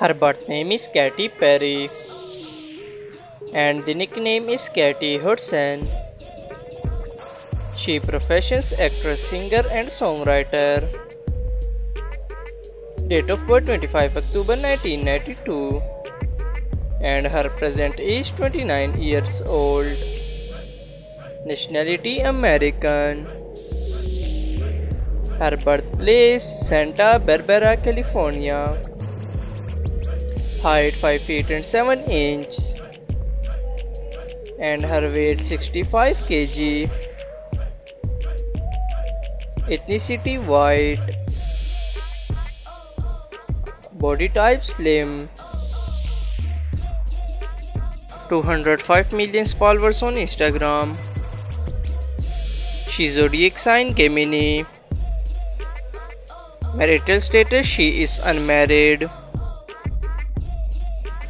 Her birth name is Katy Perry and the nickname is Katy Hudson. She professions actress, singer and songwriter. Date of birth 25 October 1992 and her present age 29 years old. Nationality American. Her birthplace Santa Barbara, California. Height 5 feet and 7 inches and her weight 65 kg. Ethnicity white. Body type slim. 205 million followers on Instagram. She zodiac sign Gemini. Marital status she is unmarried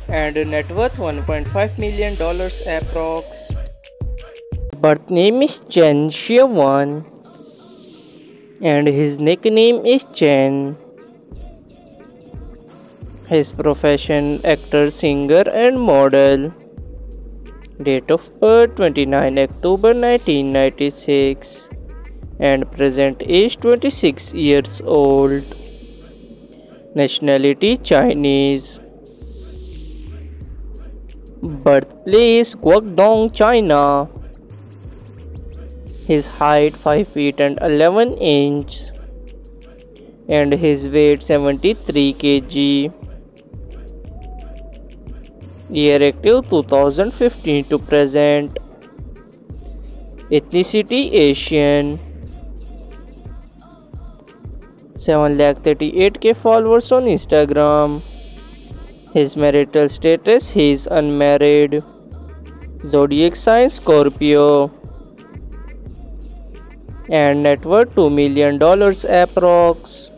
and net worth 1.5 million dollars approx. Birth name is Chen Xiaowan and his nickname is Chen. His profession actor, singer and model. Date of birth 29 October 1996 and present age 26 years old. Nationality Chinese. Birthplace Guangdong, China. His height 5 feet and 11 inches and his weight 73 kg. Year active 2015 to present. Ethnicity Asian. 7,38k followers on Instagram. His marital status he is unmarried. Zodiac sign Scorpio. And net worth $2 million approx.